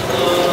Chicago.